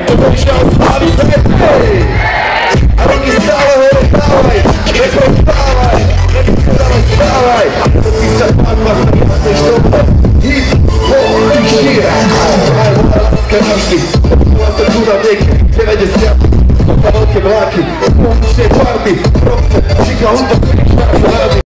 to může oslavit hej! A lidi stále hledávaj, nepřestávaj, nepřestávaj, stávaj, ty se pak vlastně máš dobro, hip, hop, klišie, aj láska naši, odpala se tu na que é to za party, proce, říká, on